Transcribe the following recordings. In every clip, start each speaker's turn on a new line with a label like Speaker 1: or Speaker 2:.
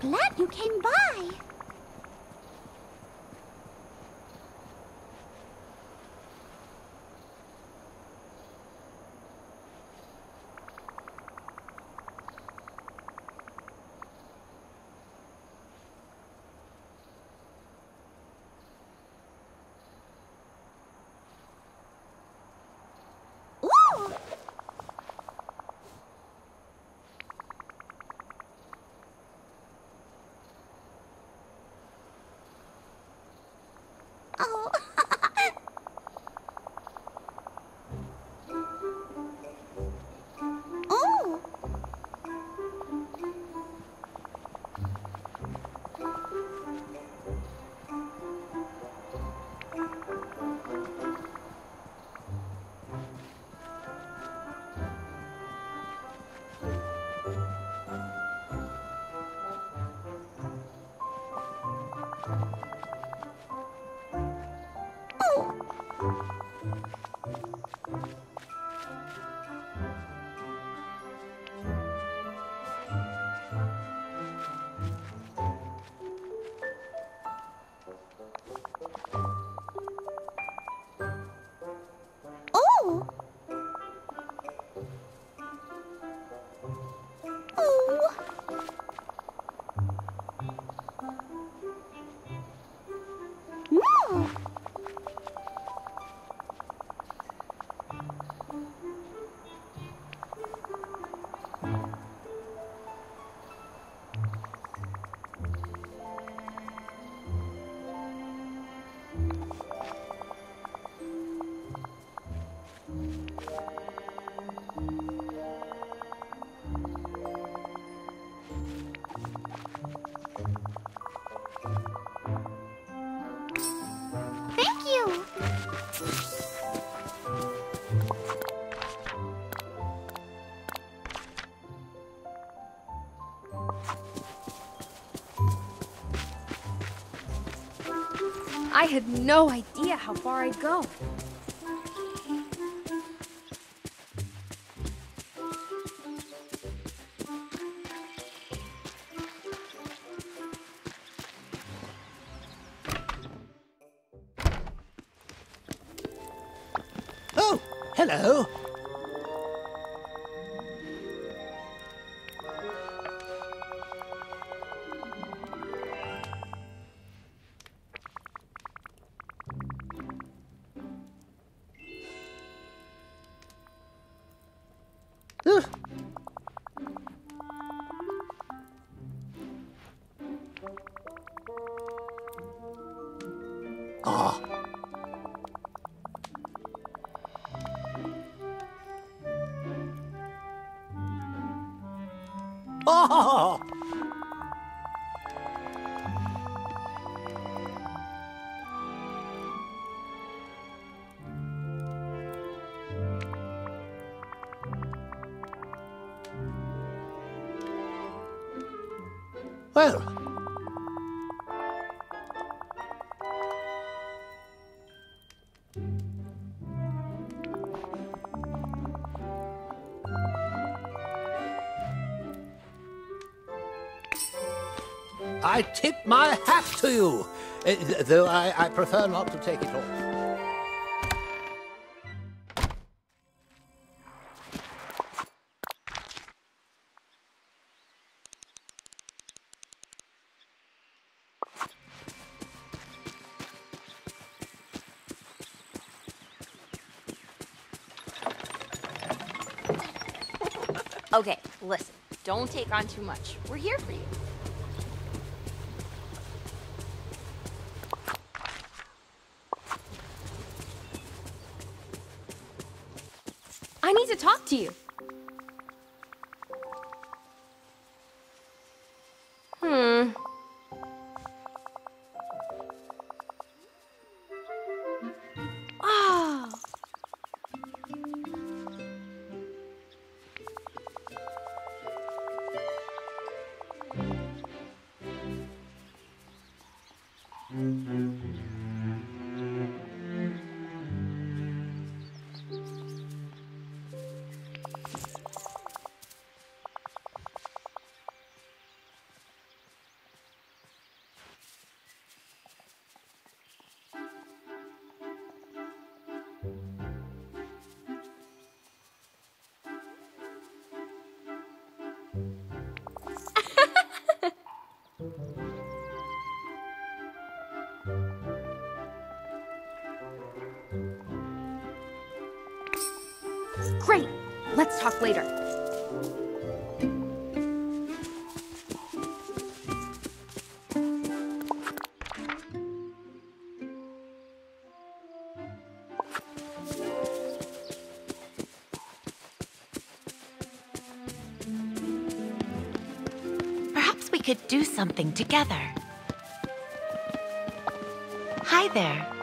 Speaker 1: glad you came by. Oh.
Speaker 2: I had no idea how far I'd go.
Speaker 3: Oh, hello. I tip my hat to you, uh, though I, I prefer not to take it off.
Speaker 2: Okay, listen. Don't take on too much. We're here for you. Need to talk to you.
Speaker 4: Do something together. Hi there.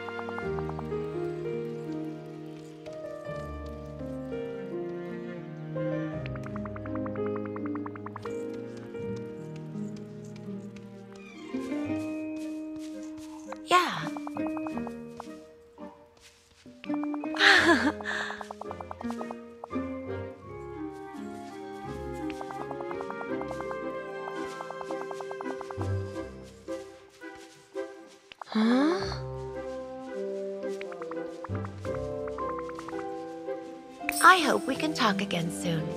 Speaker 4: I hope we can talk again soon.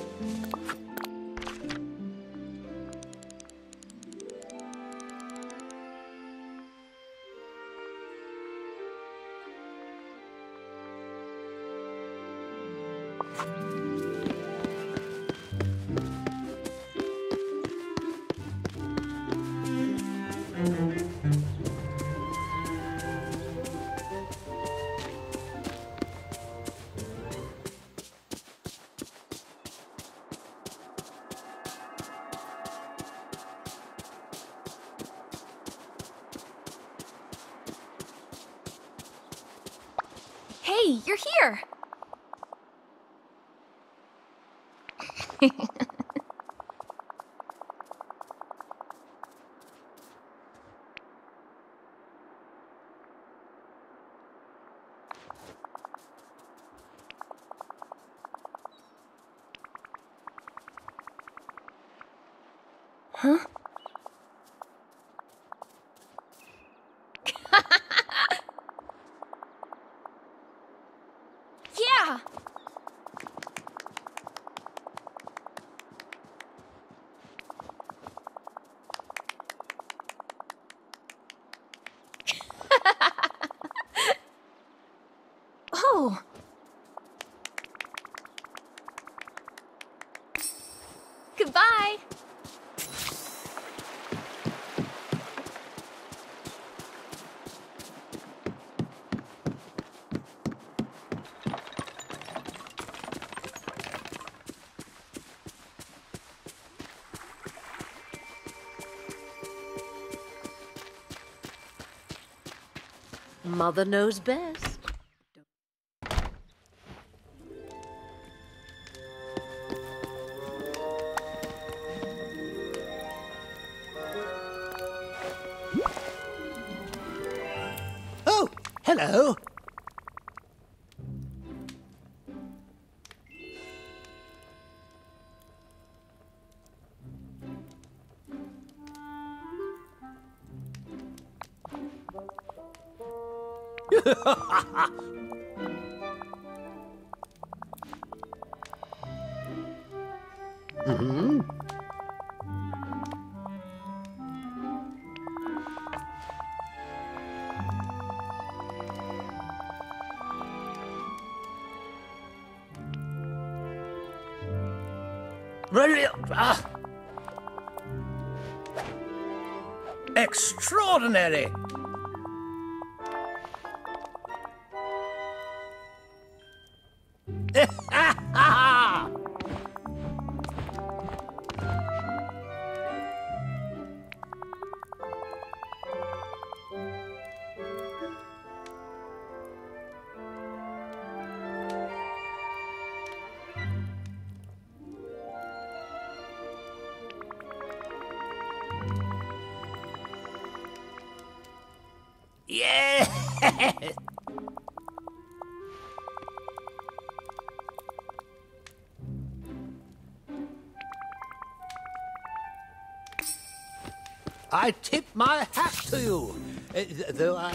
Speaker 5: Mother knows best.
Speaker 3: Mhm. Ah. Extraordinary! I tip my hat to you, uh, th- though I.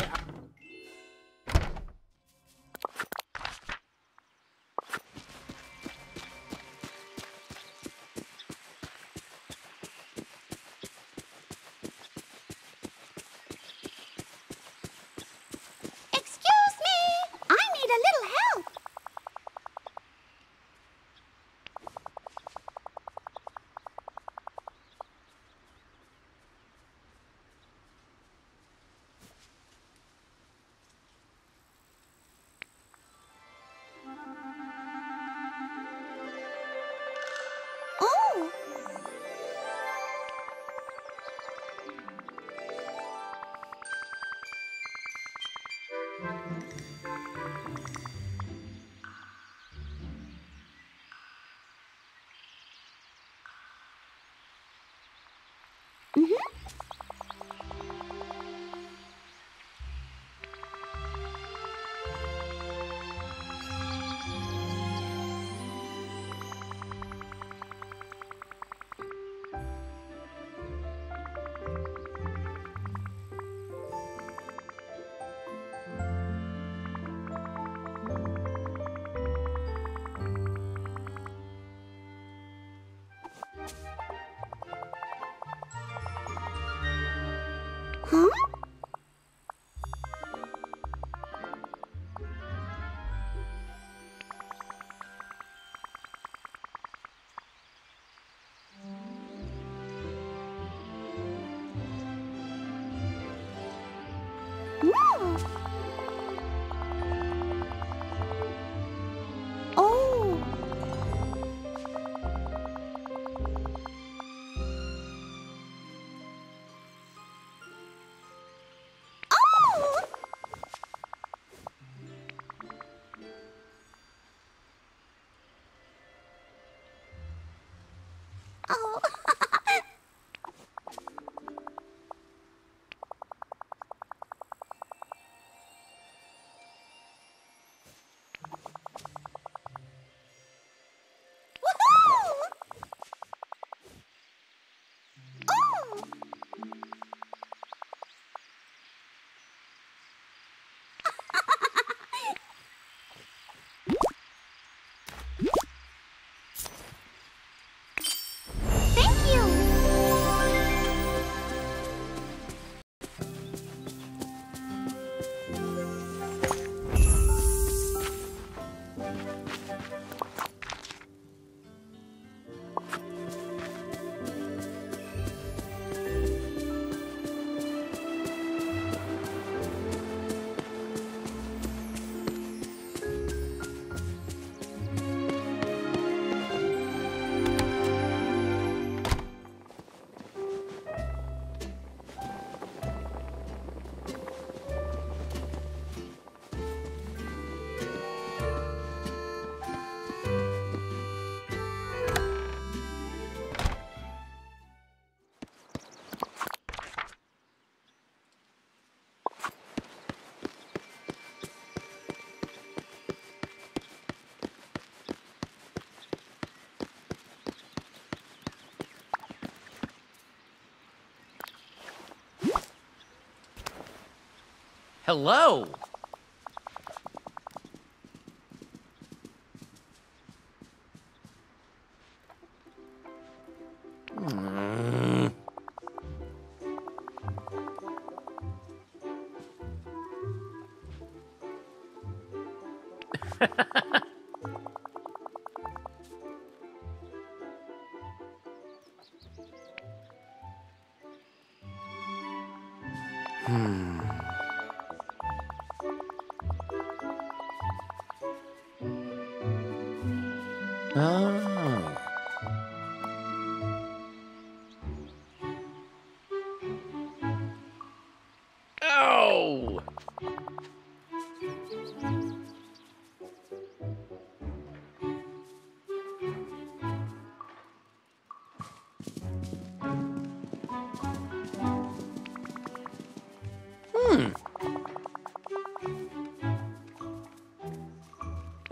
Speaker 1: Oh. Woohoo! Oh!
Speaker 6: Hello.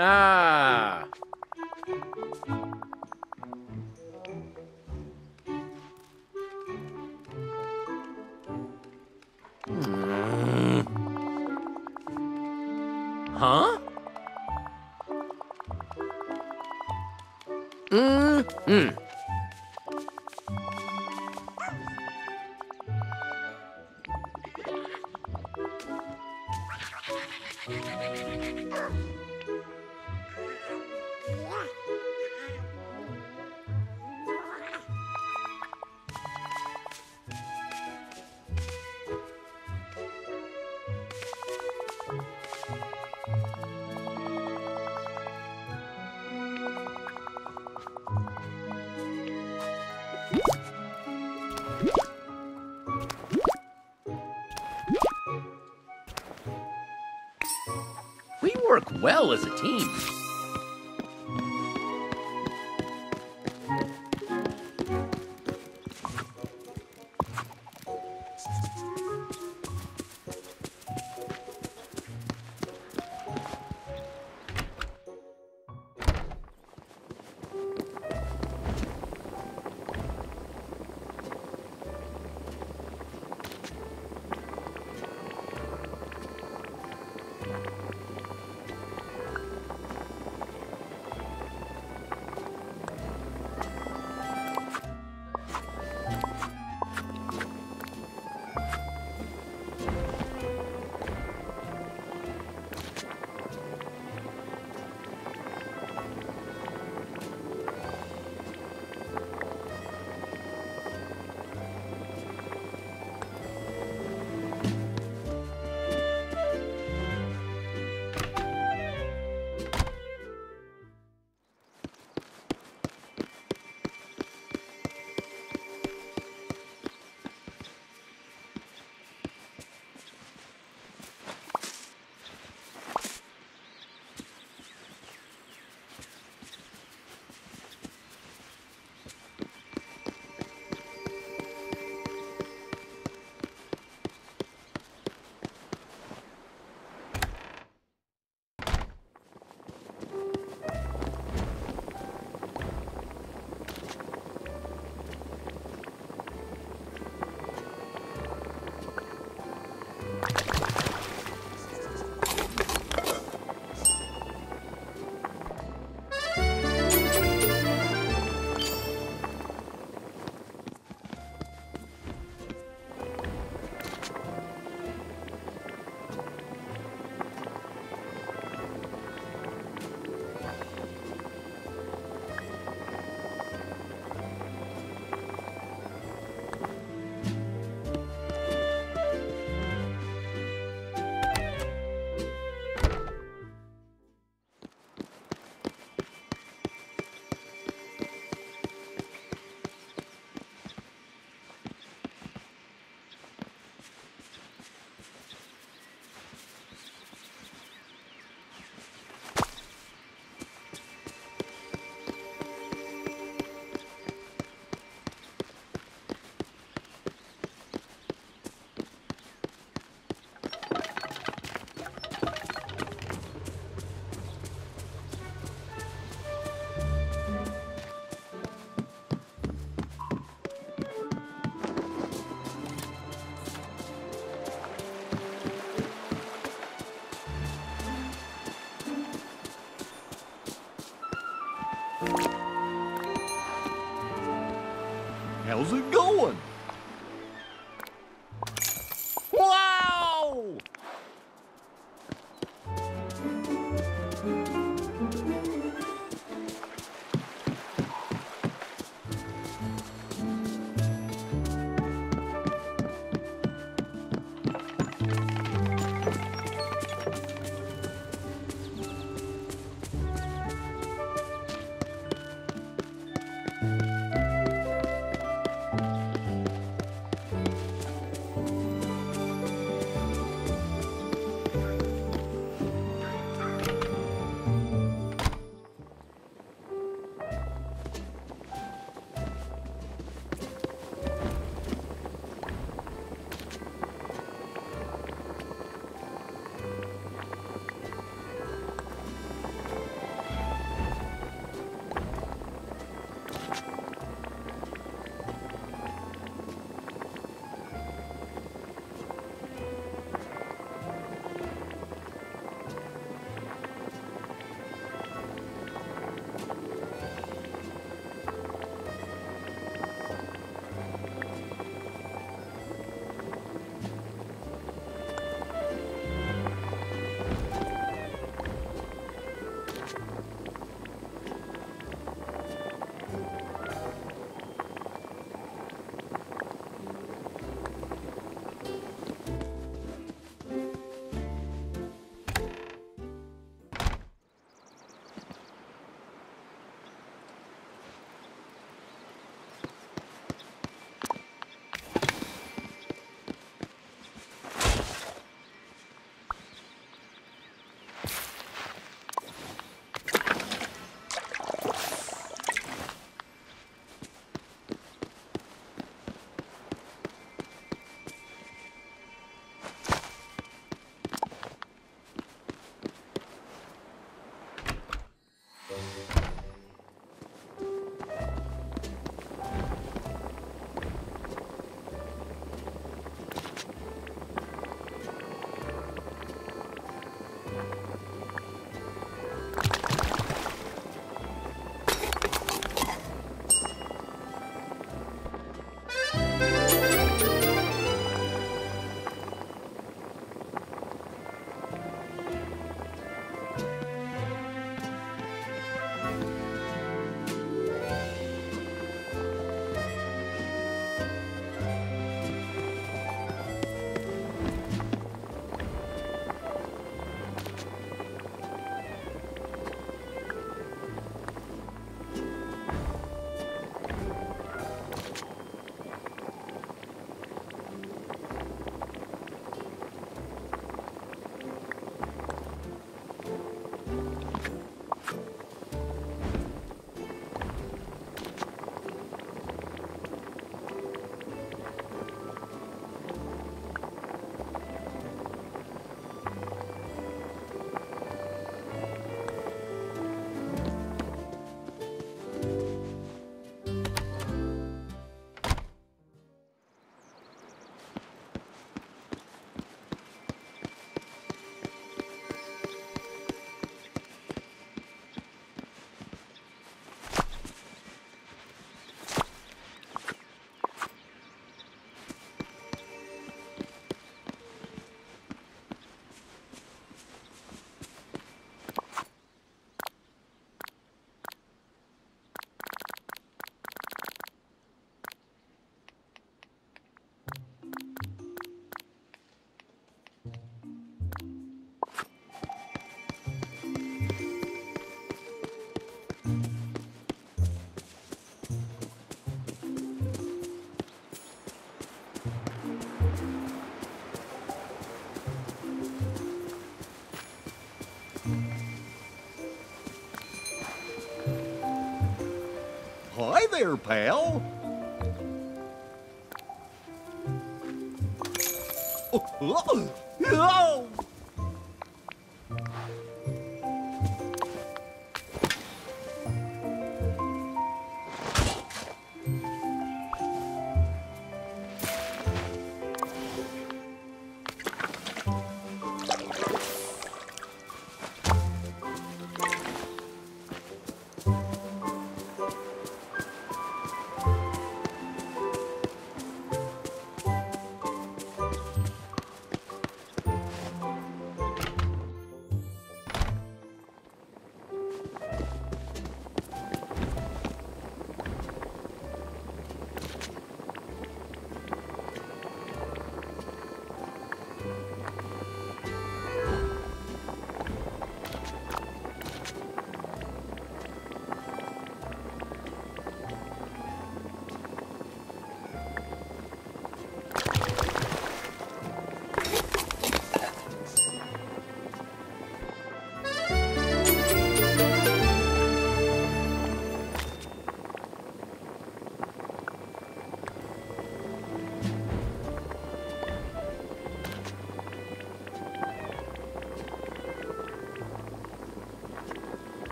Speaker 6: Ah. Work well as a team.
Speaker 7: There, pal. Oh, oh.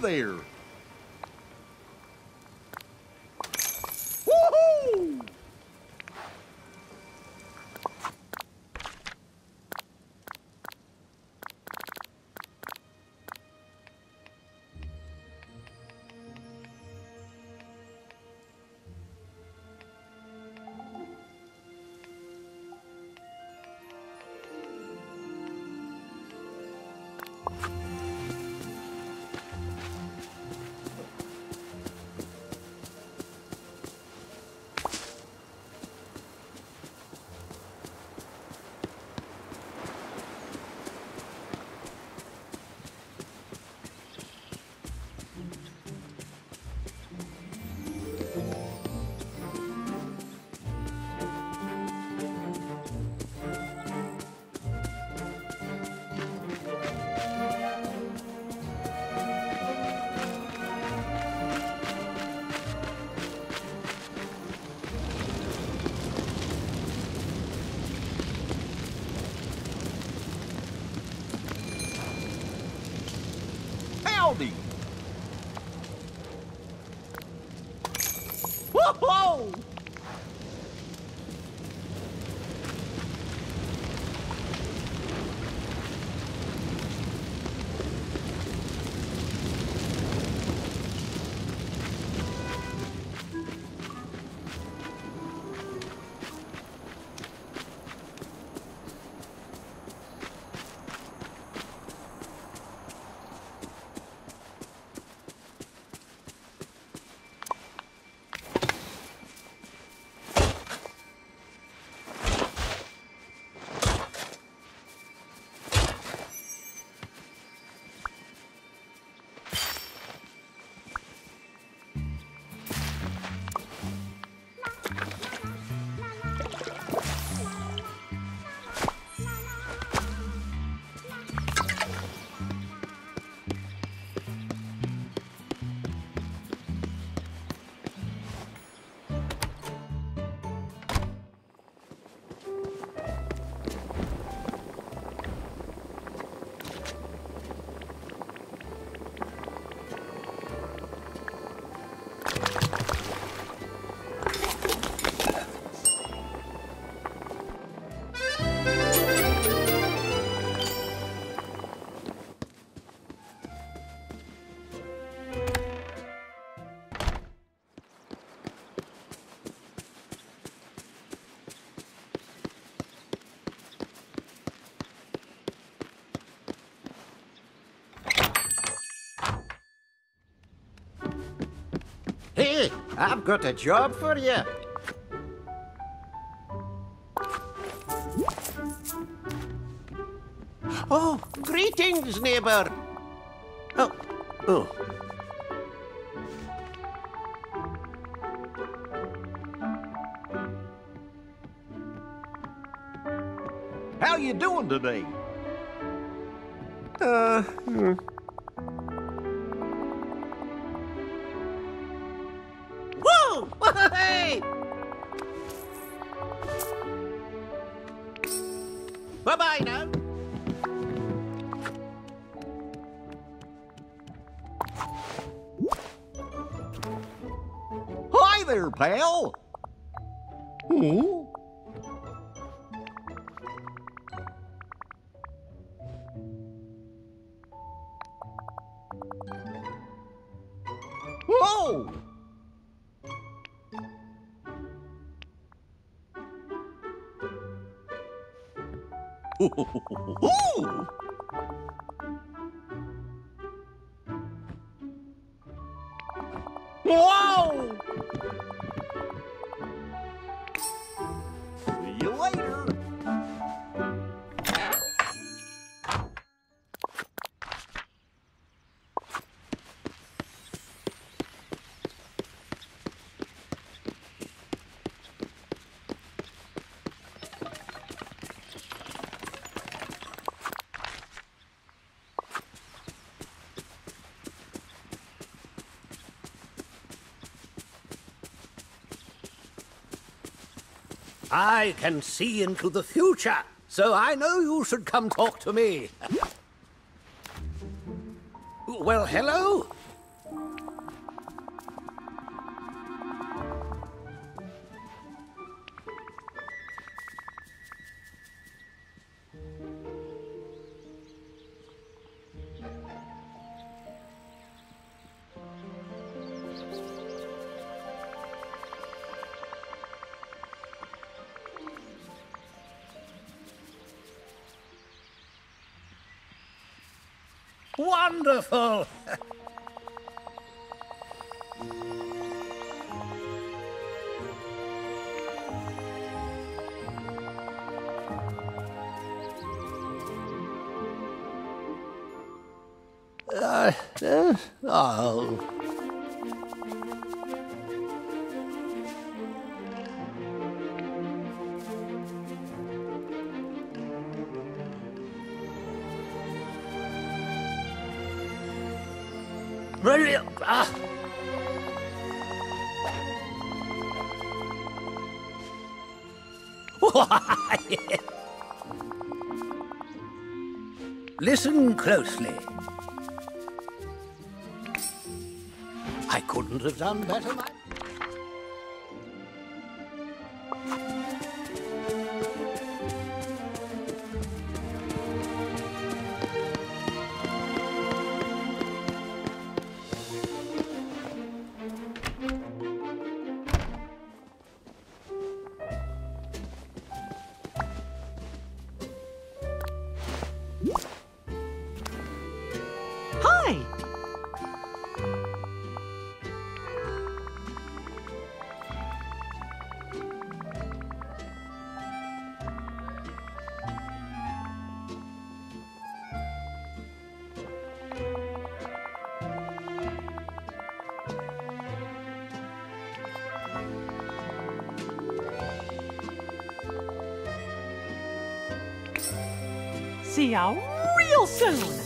Speaker 7: There.
Speaker 8: I've got a job for you. Oh, greetings, neighbor. Oh, oh.
Speaker 7: How you doing today?
Speaker 8: Uh, hmm. Bye-bye now.
Speaker 7: Hi there, pal. Hmm?
Speaker 3: I can see into the future, so I know you should come talk to me. well, hello. Wonderful! Uh, uh, oh. Couldn't have done better.
Speaker 6: See y'all real soon!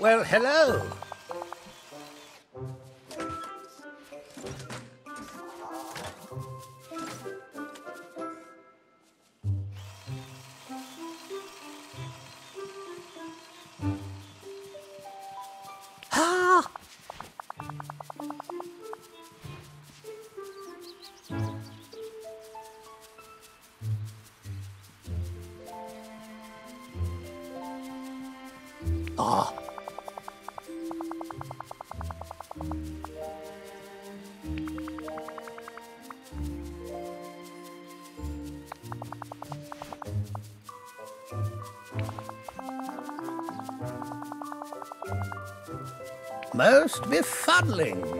Speaker 9: Well,
Speaker 3: hello. Most befuddling.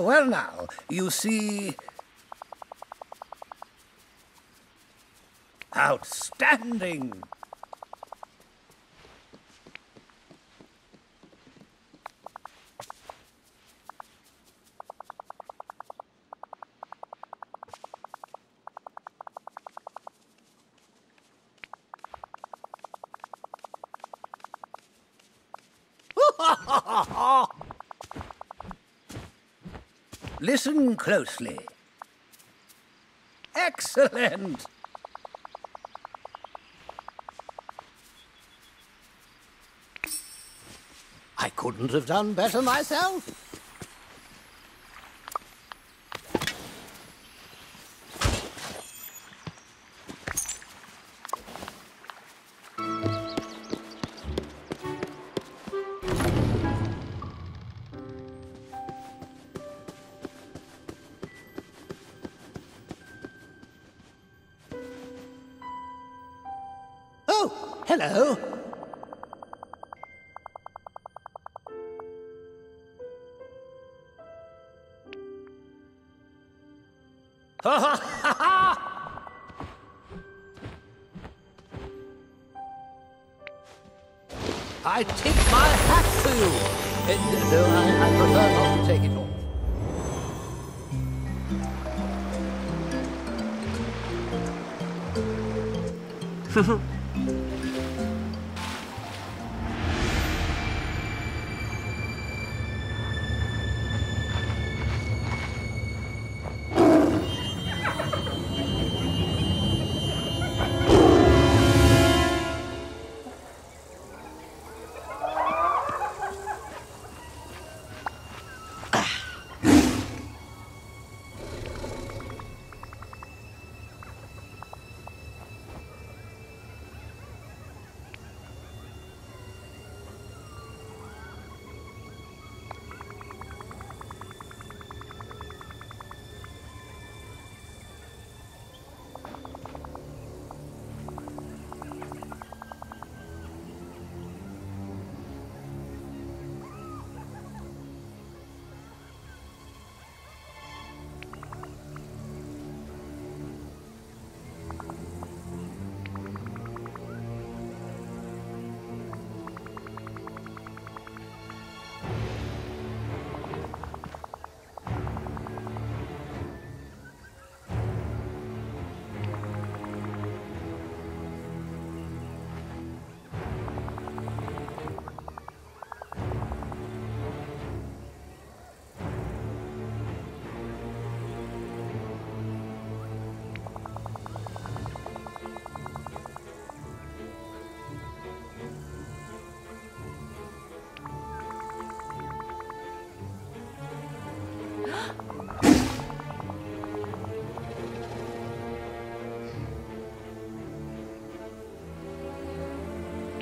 Speaker 3: Well, now, you see. Outstanding! Listen closely. Excellent! I couldn't have done better myself. I tip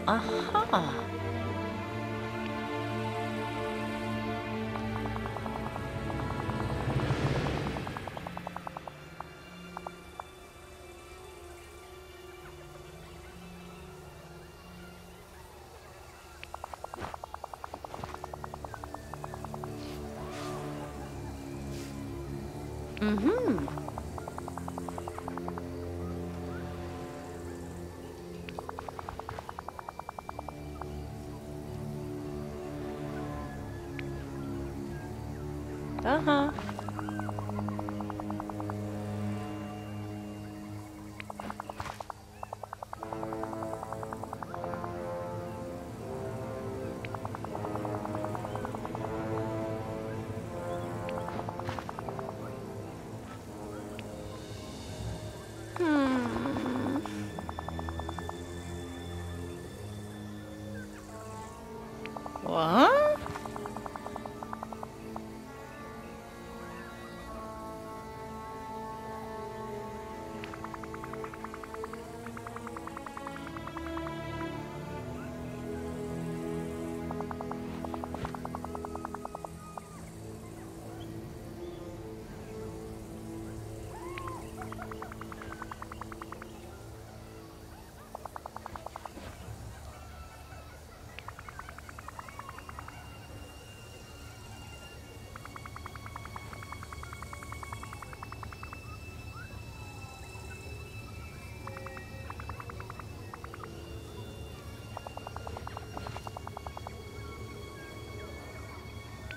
Speaker 5: Aha. Mm-hmm.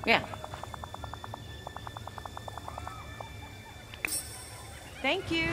Speaker 10: Yeah.
Speaker 5: Thank you.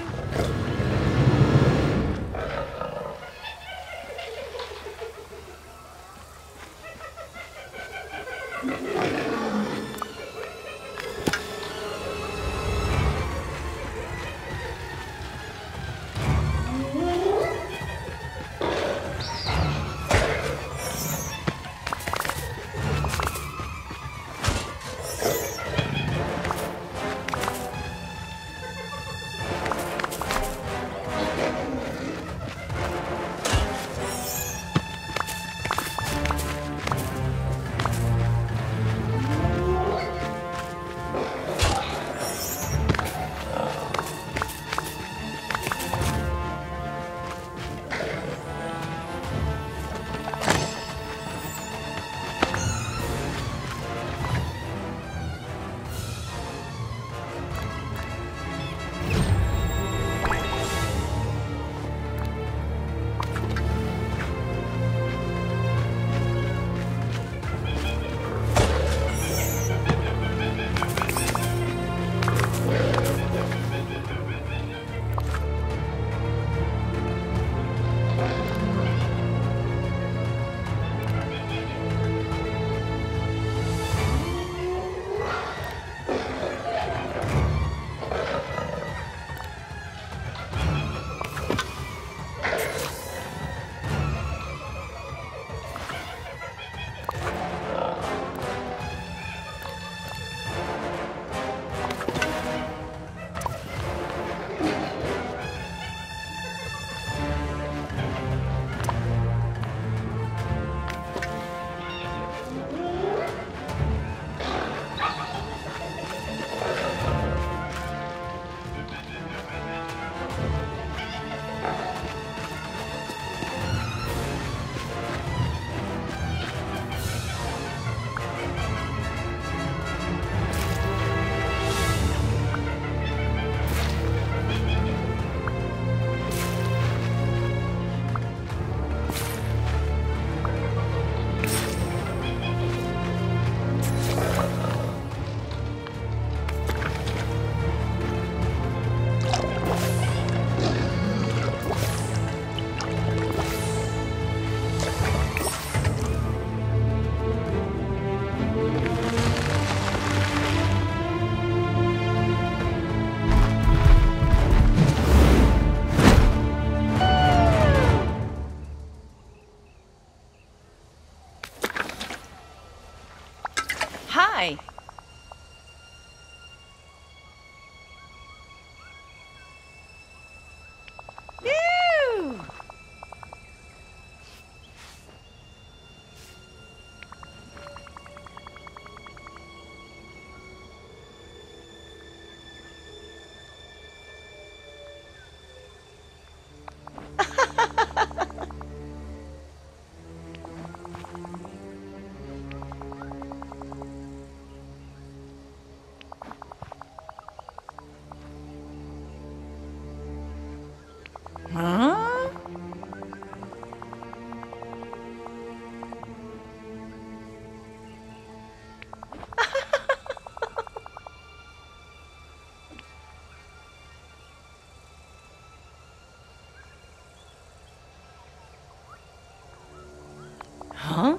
Speaker 10: huh?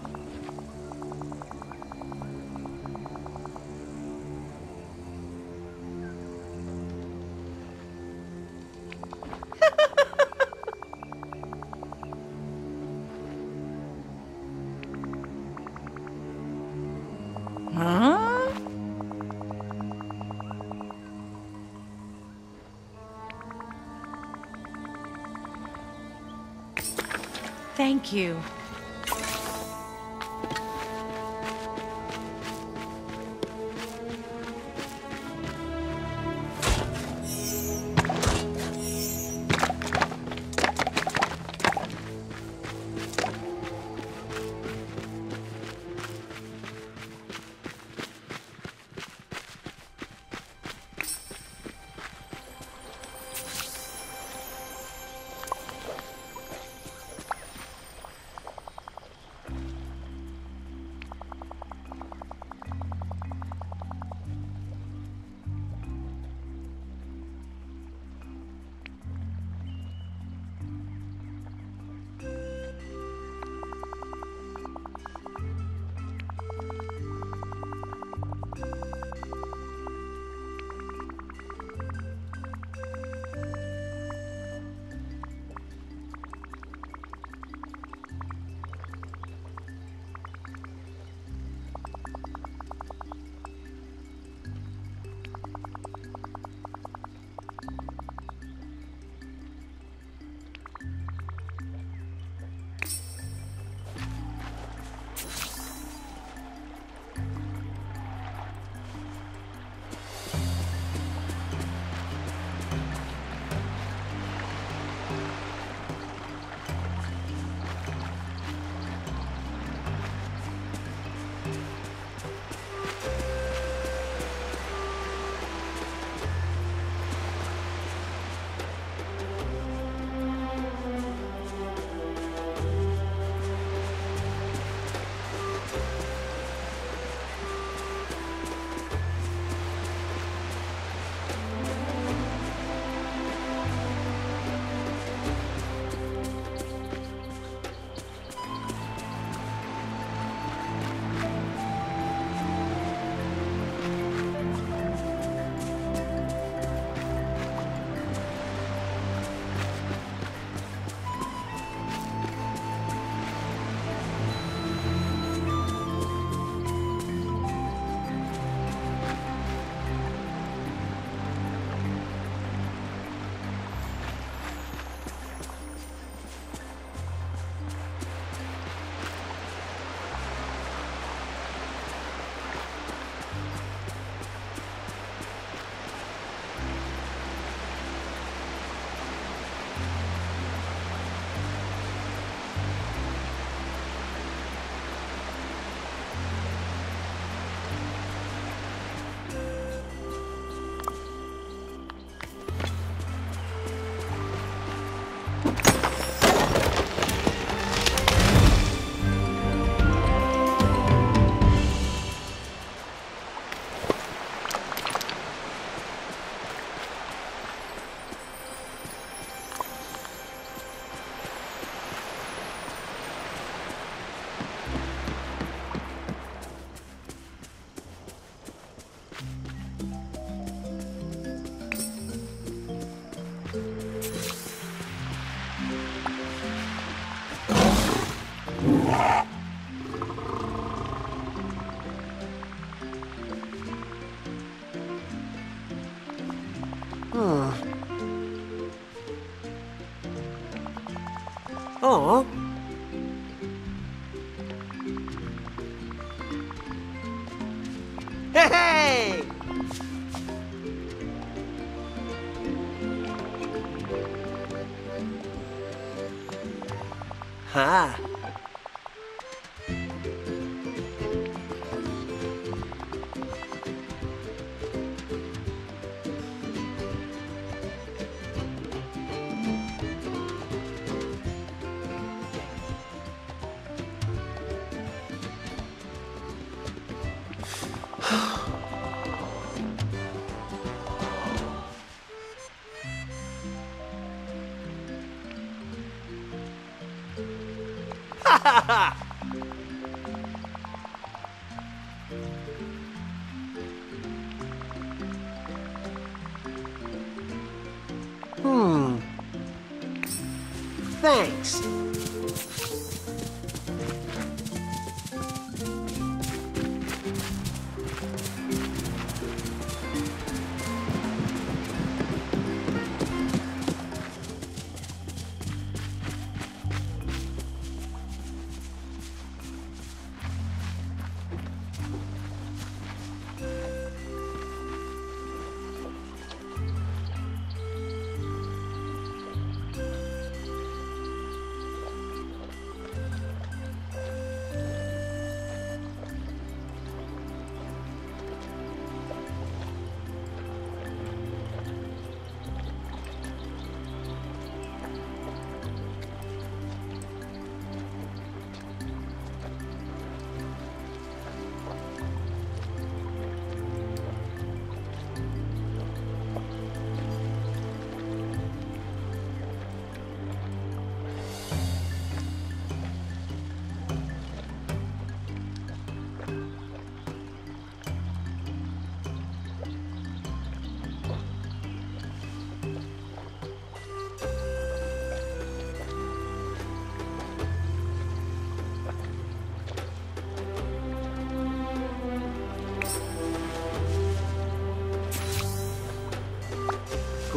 Speaker 8: Thank you.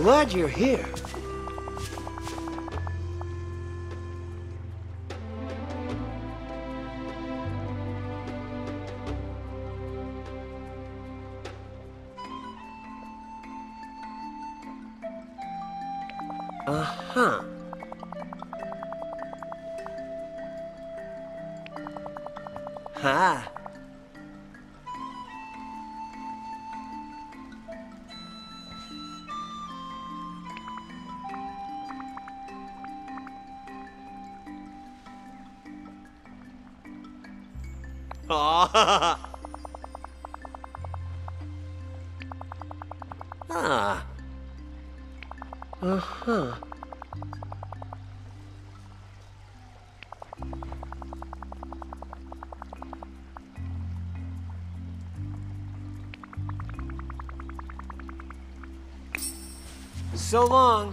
Speaker 8: Glad you're here. Ah. Uh-huh. So long.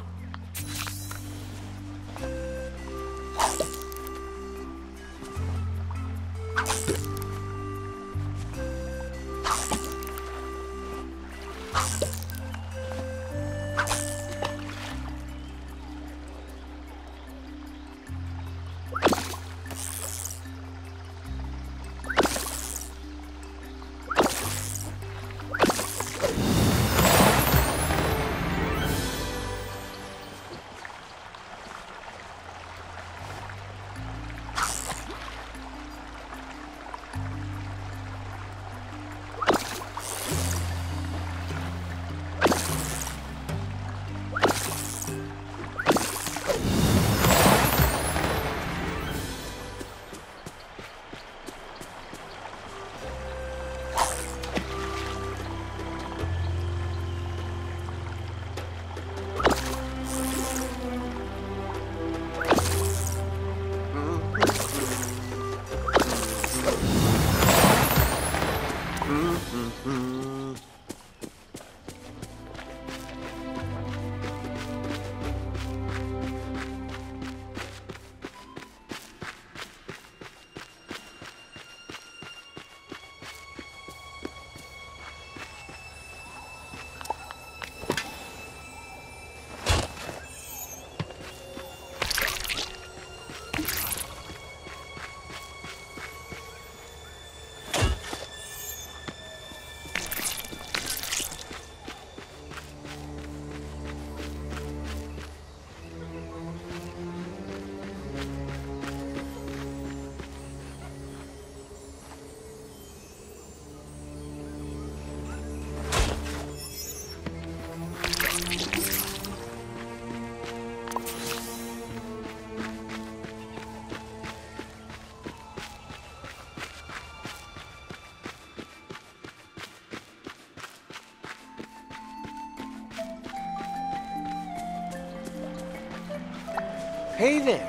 Speaker 8: Hey there.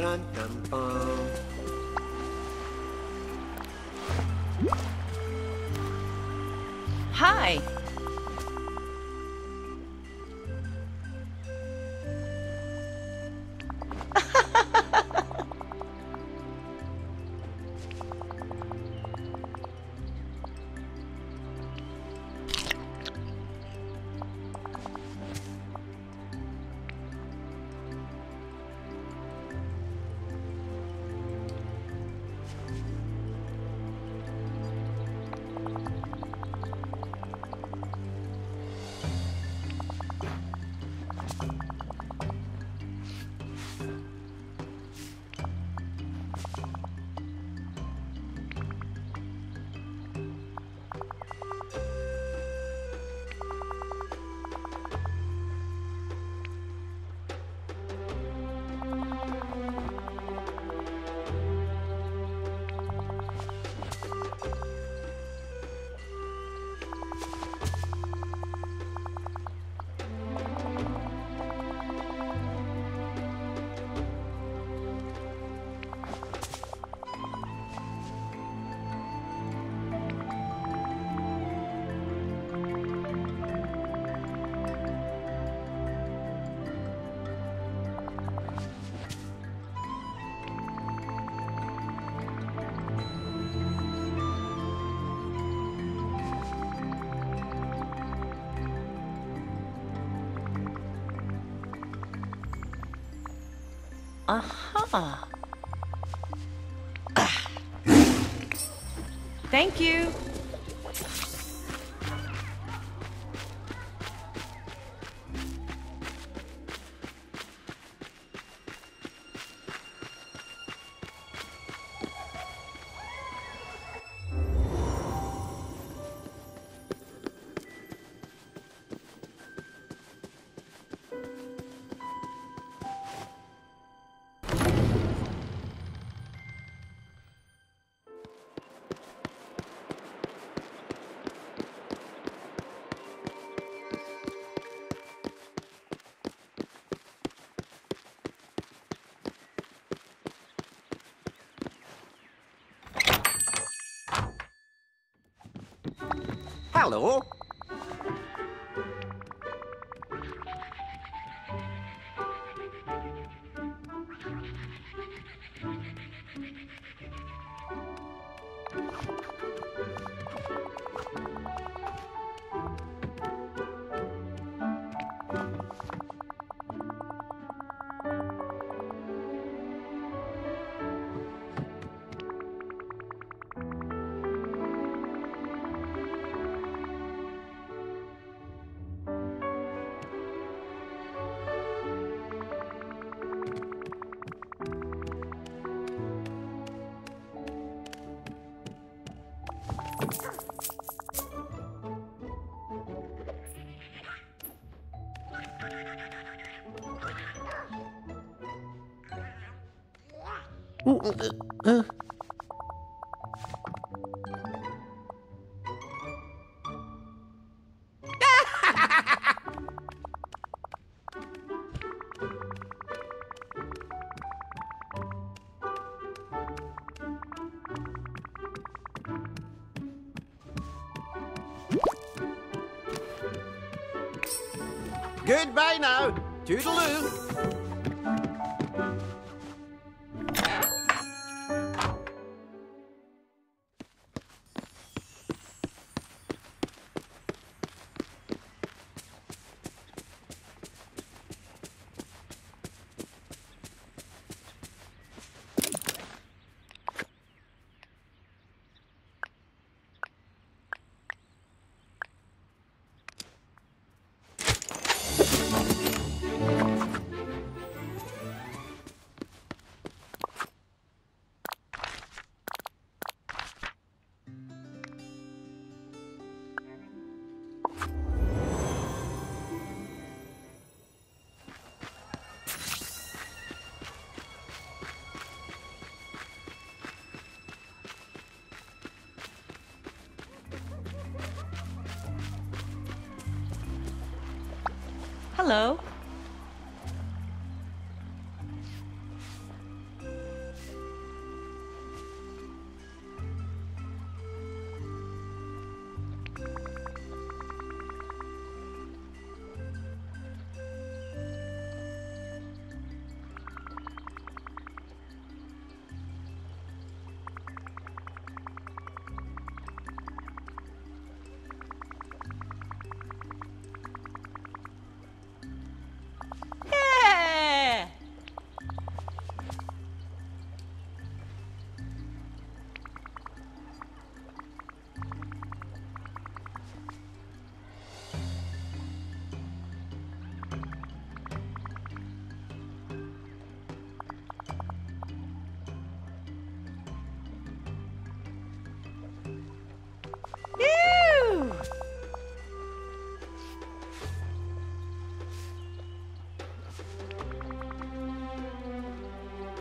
Speaker 8: Ba-dun-dun-bum.
Speaker 5: Uh-huh. Thank you.
Speaker 7: Hello. Goodbye now. Toodaloo.
Speaker 5: Hello.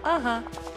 Speaker 5: Uh huh.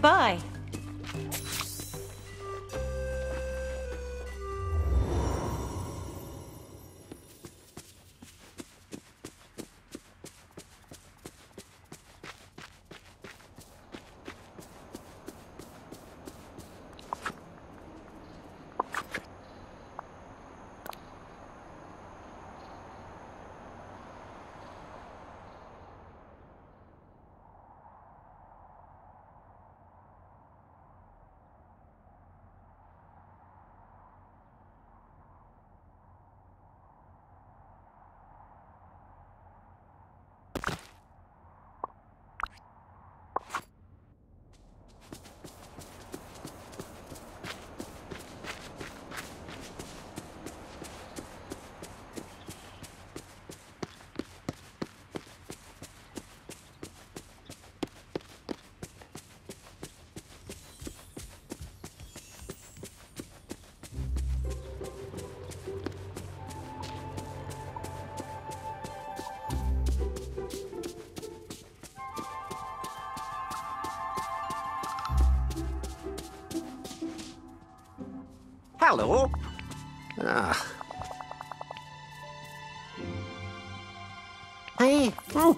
Speaker 5: Goodbye.
Speaker 7: Hello. Ah. Hey. Oh.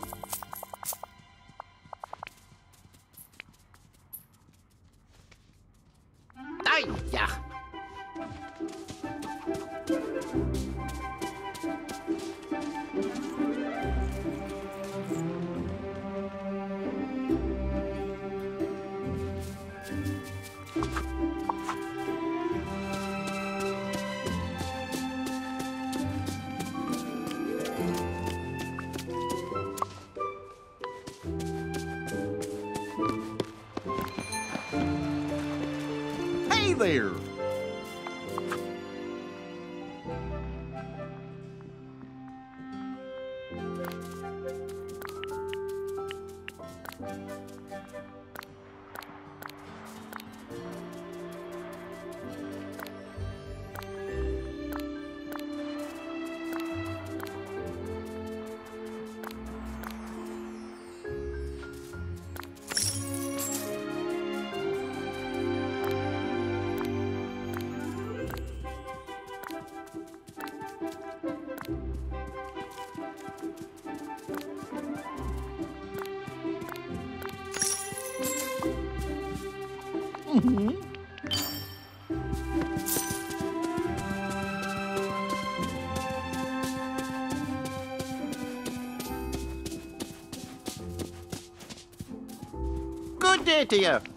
Speaker 7: gente.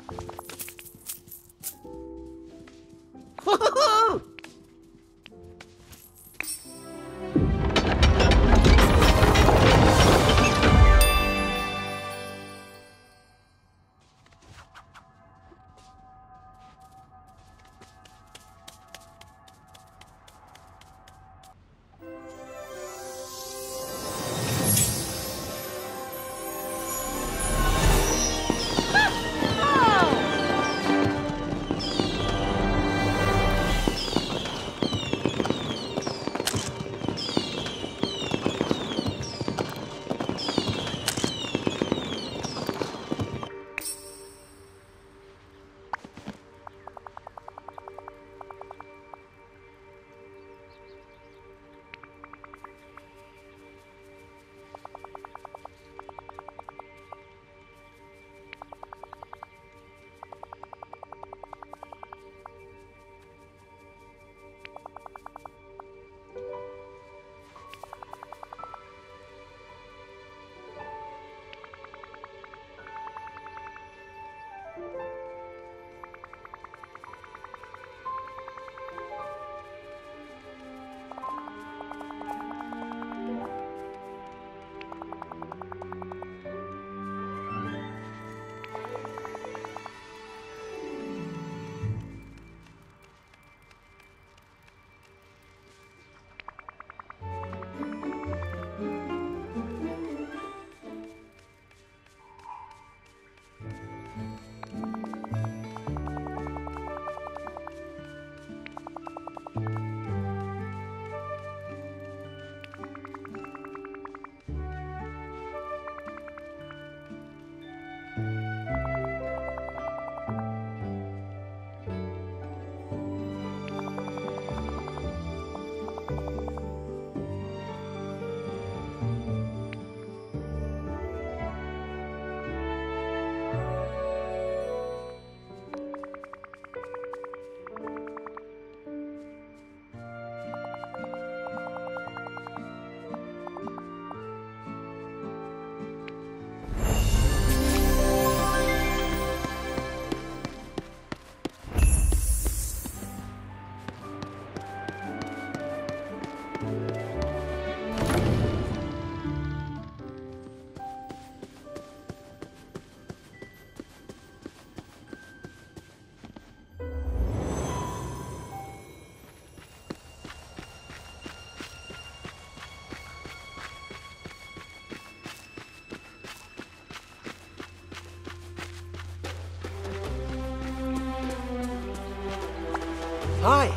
Speaker 8: Hi.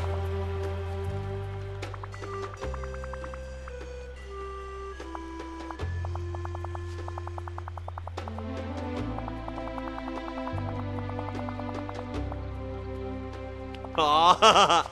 Speaker 8: Aw.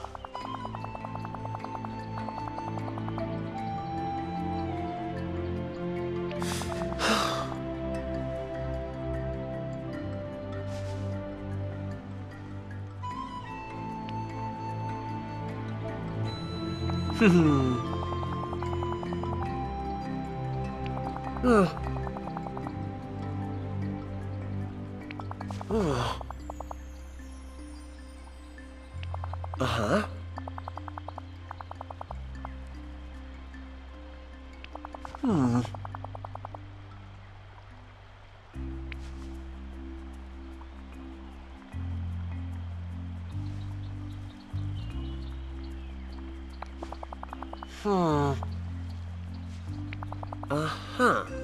Speaker 8: Hmm. Uh-huh.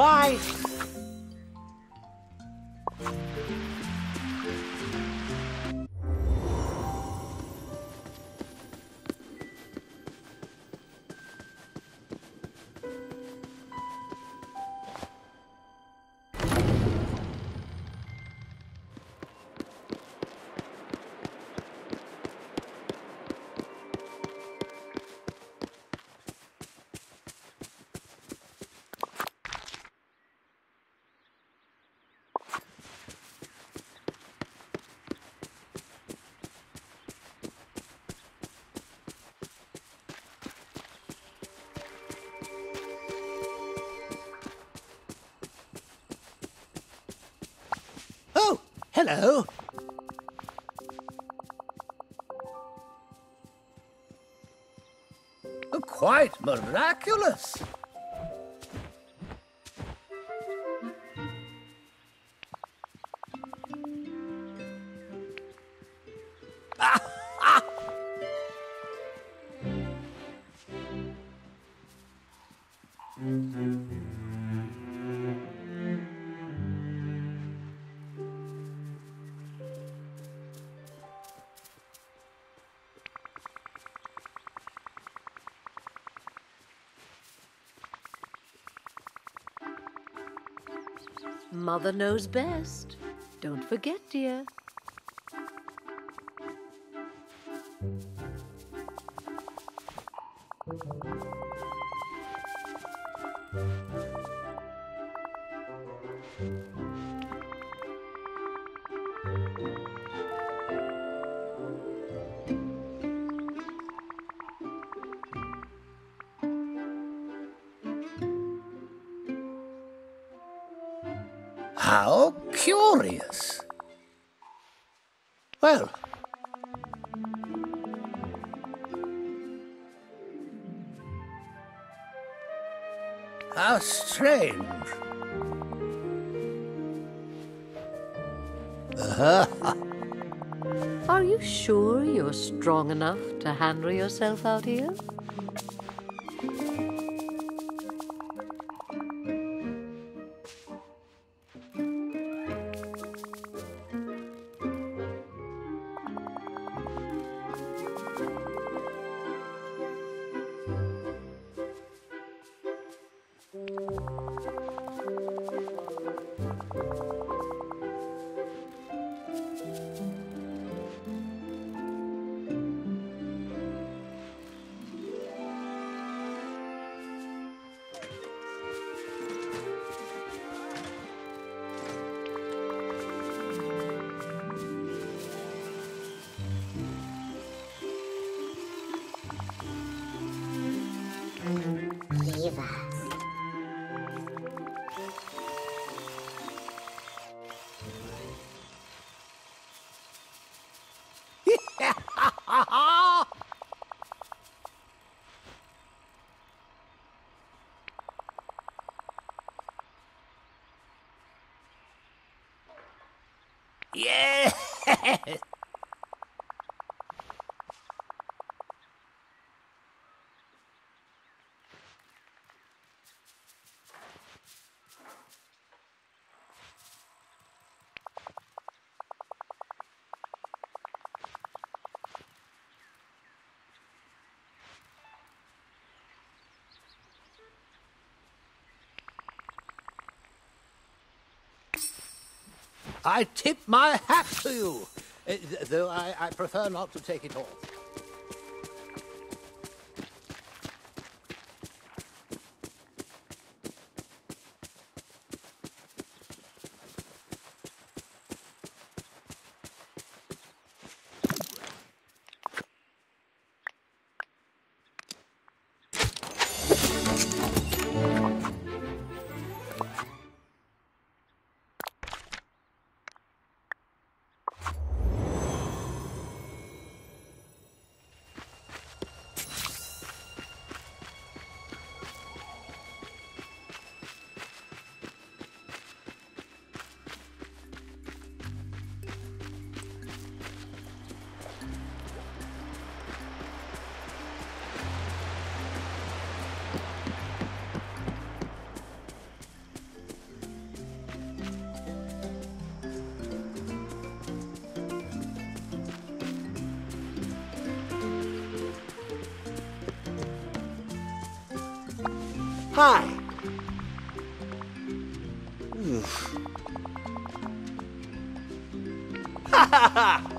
Speaker 8: Bye.
Speaker 3: Hello. Quite miraculous.
Speaker 11: Mother knows best. Don't forget, dear. Strong enough to handle yourself out here?
Speaker 3: I tip my hat to you, uh, though I, I prefer not to take it off.
Speaker 8: Hi. Ha ha ha!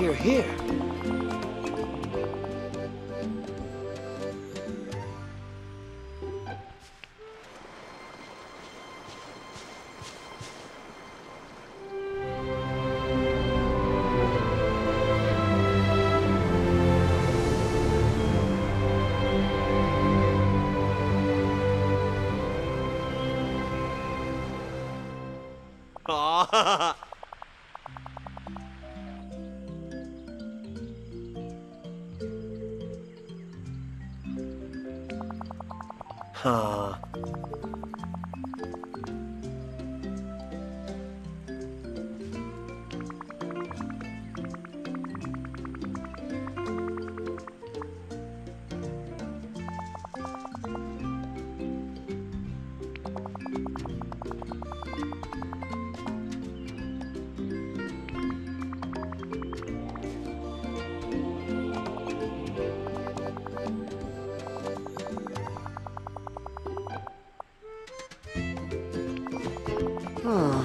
Speaker 8: You're here. Huh.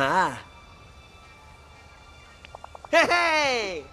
Speaker 8: Ha. Hey! hey!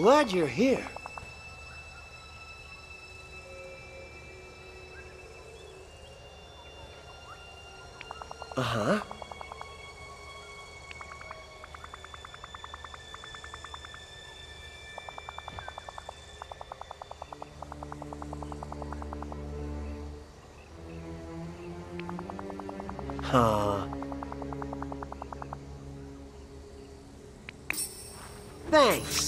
Speaker 8: Glad you're here. Uh-huh. Huh. Thanks.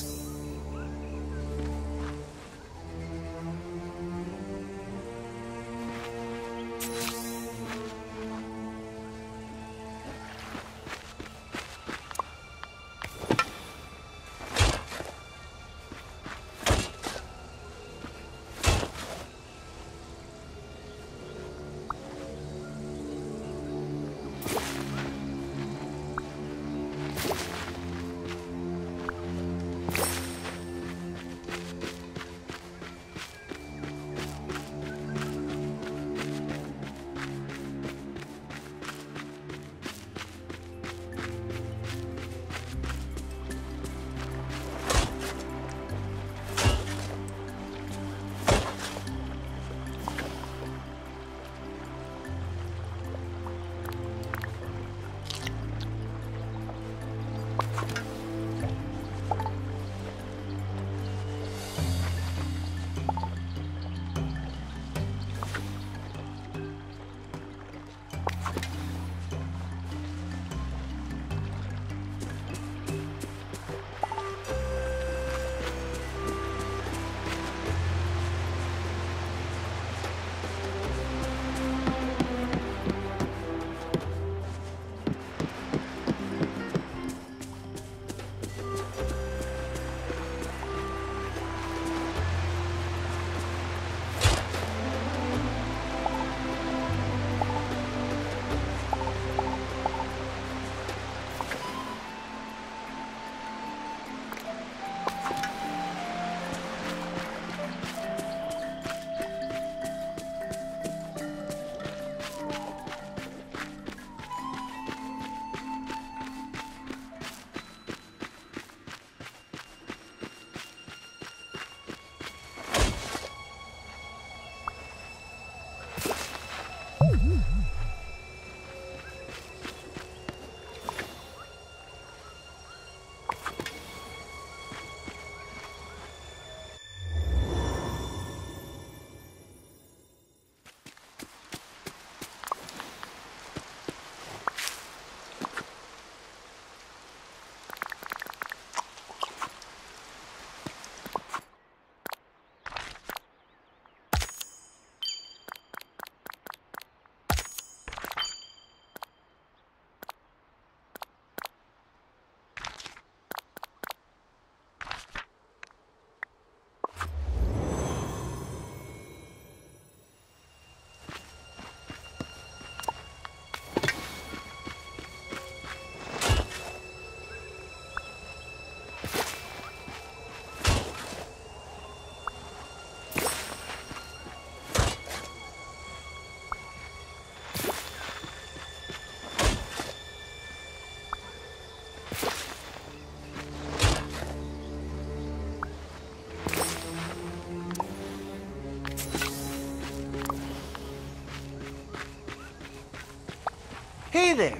Speaker 8: Hey there.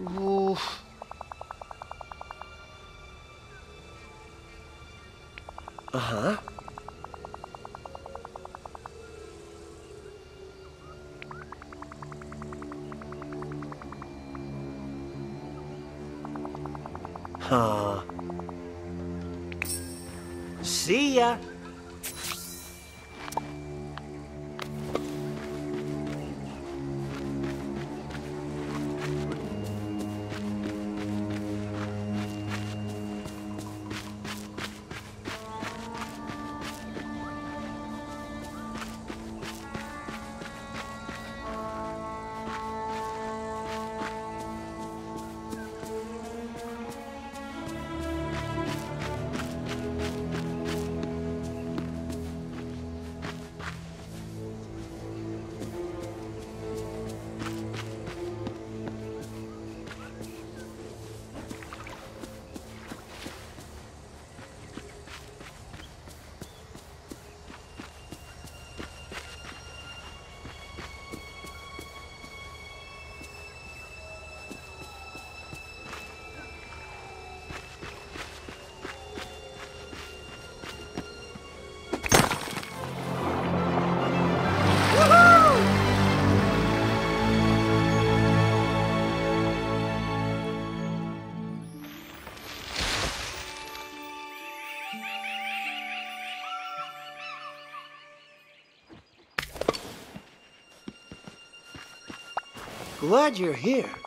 Speaker 8: Oof. Uh-huh. Huh. See ya. Glad you're here.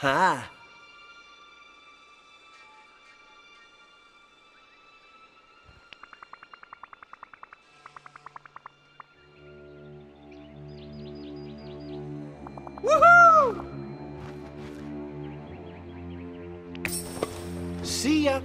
Speaker 8: Ha. Woohoo! See ya.